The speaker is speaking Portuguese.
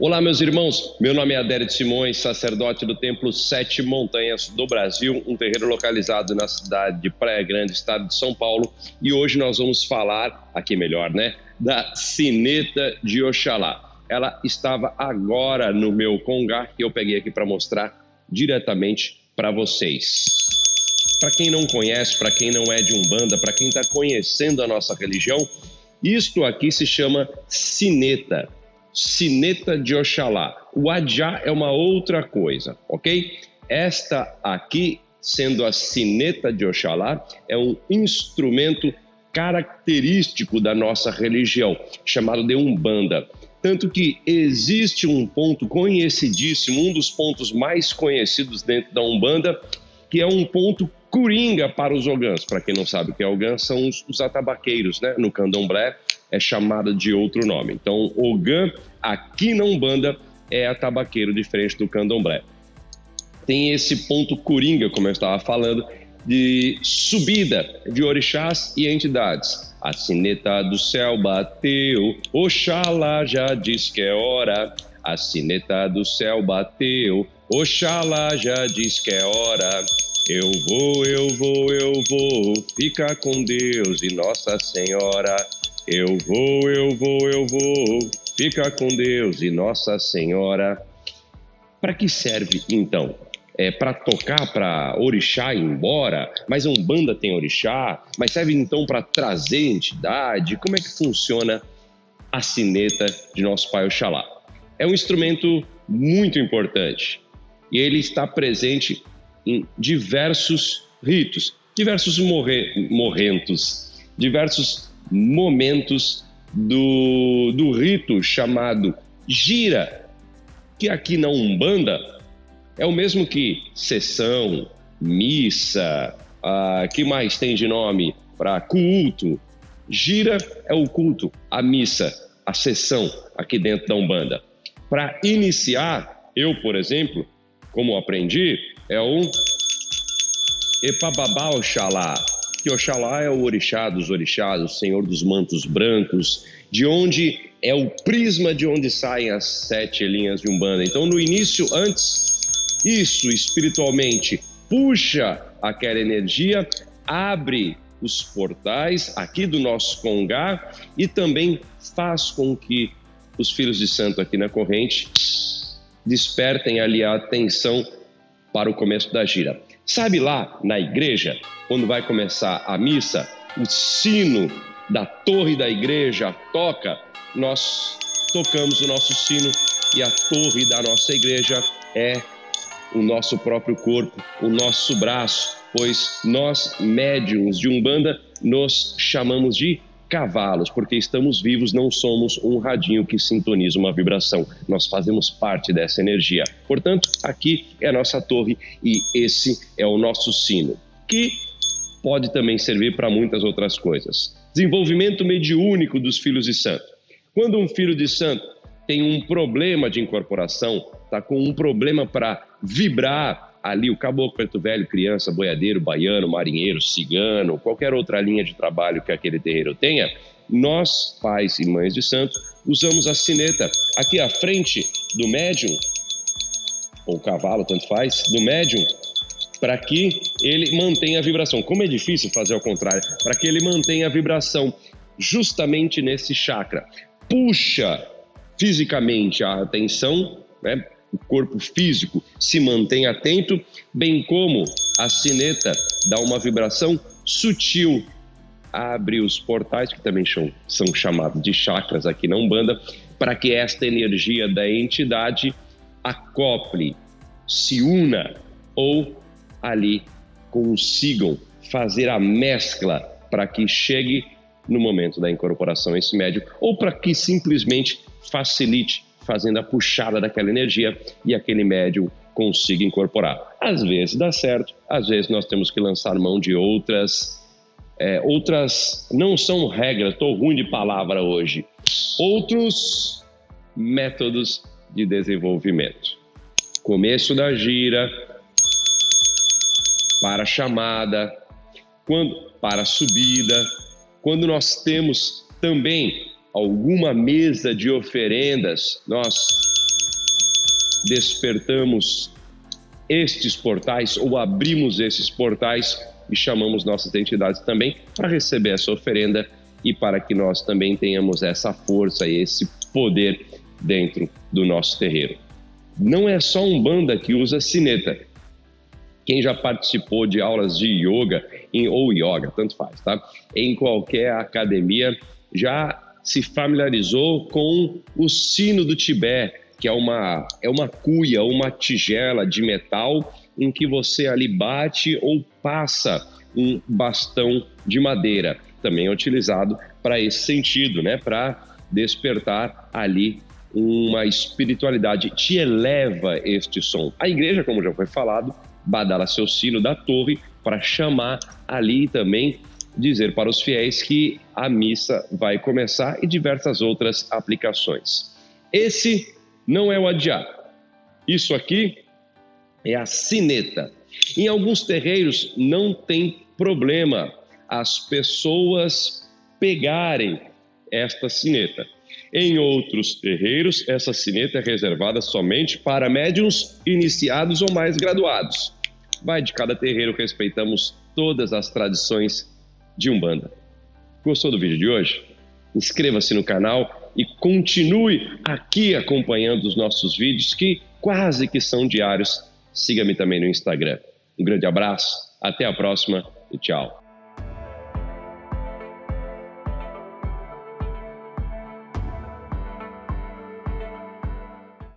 Olá, meus irmãos. Meu nome é Adérito Simões, sacerdote do Templo Sete Montanhas do Brasil, um terreiro localizado na cidade de Praia Grande, estado de São Paulo. E hoje nós vamos falar, aqui melhor, né, da sineta de Oxalá. Ela estava agora no meu congá que eu peguei aqui para mostrar diretamente para vocês. Para quem não conhece, para quem não é de Umbanda, para quem está conhecendo a nossa religião, isto aqui se chama sineta sineta de Oxalá. O adjá é uma outra coisa, ok? Esta aqui, sendo a sineta de Oxalá, é um instrumento característico da nossa religião, chamado de Umbanda. Tanto que existe um ponto conhecidíssimo, um dos pontos mais conhecidos dentro da Umbanda, que é um ponto coringa para os ogãs. Para quem não sabe o que é ogã, são os, os atabaqueiros, né? No candomblé é chamada de outro nome. Então, ogã aqui na Umbanda é atabaqueiro, diferente do candomblé. Tem esse ponto coringa, como eu estava falando, de subida de orixás e entidades. A sineta do céu bateu, Oxalá já diz que é hora. A sineta do céu bateu, Oxalá já diz que é hora. Eu vou, eu vou, eu vou, fica com Deus e Nossa Senhora. Eu vou, eu vou, eu vou, fica com Deus e Nossa Senhora. Para que serve então? É para tocar para orixá ir embora? Mas a Umbanda tem orixá? Mas serve então para trazer entidade? Como é que funciona a sineta de nosso Pai Oxalá? É um instrumento muito importante e ele está presente em diversos ritos, diversos morre, morrentos, diversos momentos do, do rito chamado gira, que aqui na Umbanda é o mesmo que sessão, missa, ah, que mais tem de nome para culto. Gira é o culto, a missa, a sessão aqui dentro da Umbanda. Para iniciar, eu, por exemplo, como aprendi, é um Epababá Oxalá, que Oxalá é o orixá dos orixás, o senhor dos mantos brancos, de onde é o prisma de onde saem as sete linhas de Umbanda. Então, no início, antes, isso espiritualmente puxa aquela energia, abre os portais aqui do nosso congá e também faz com que os filhos de santo aqui na corrente despertem ali a atenção para o começo da gira. Sabe lá na igreja, quando vai começar a missa, o sino da torre da igreja toca, nós tocamos o nosso sino e a torre da nossa igreja é o nosso próprio corpo, o nosso braço, pois nós, médiums de Umbanda, nos chamamos de cavalos, porque estamos vivos, não somos um radinho que sintoniza uma vibração. Nós fazemos parte dessa energia. Portanto, aqui é a nossa torre e esse é o nosso sino, que pode também servir para muitas outras coisas. Desenvolvimento mediúnico dos filhos de santo. Quando um filho de santo tem um problema de incorporação, está com um problema para vibrar ali o caboclo, preto velho, criança, boiadeiro, baiano, marinheiro, cigano, qualquer outra linha de trabalho que aquele terreiro tenha, nós, pais e mães de santo, usamos a sineta aqui à frente do médium, ou cavalo, tanto faz, do médium, para que ele mantenha a vibração. Como é difícil fazer ao contrário, para que ele mantenha a vibração justamente nesse chakra. Puxa fisicamente a atenção, né? o corpo físico se mantém atento, bem como a sineta dá uma vibração sutil, abre os portais, que também são, são chamados de chakras aqui na Umbanda, para que esta energia da entidade acople, se una ou ali consigam fazer a mescla para que chegue no momento da incorporação esse médio ou para que simplesmente facilite fazendo a puxada daquela energia e aquele médium consiga incorporar. Às vezes dá certo, às vezes nós temos que lançar mão de outras, é, outras não são regras, estou ruim de palavra hoje, outros métodos de desenvolvimento. Começo da gira, para chamada, quando para subida, quando nós temos também alguma mesa de oferendas, nós despertamos estes portais ou abrimos esses portais e chamamos nossas entidades também para receber essa oferenda e para que nós também tenhamos essa força e esse poder dentro do nosso terreiro. Não é só um banda que usa sineta. Quem já participou de aulas de yoga em, ou yoga, tanto faz, tá? Em qualquer academia já se familiarizou com o sino do Tibete, que é uma, é uma cuia, uma tigela de metal em que você ali bate ou passa um bastão de madeira. Também é utilizado para esse sentido, né? Para despertar ali uma espiritualidade. Te eleva este som. A igreja, como já foi falado, badala seu sino da torre para chamar ali também dizer para os fiéis que a missa vai começar e diversas outras aplicações. Esse não é o adiar. Isso aqui é a sineta. Em alguns terreiros não tem problema as pessoas pegarem esta sineta. Em outros terreiros, essa sineta é reservada somente para médiums iniciados ou mais graduados. Vai de cada terreiro, respeitamos todas as tradições de Umbanda. Gostou do vídeo de hoje? Inscreva-se no canal e continue aqui acompanhando os nossos vídeos que quase que são diários. Siga-me também no Instagram. Um grande abraço, até a próxima e tchau.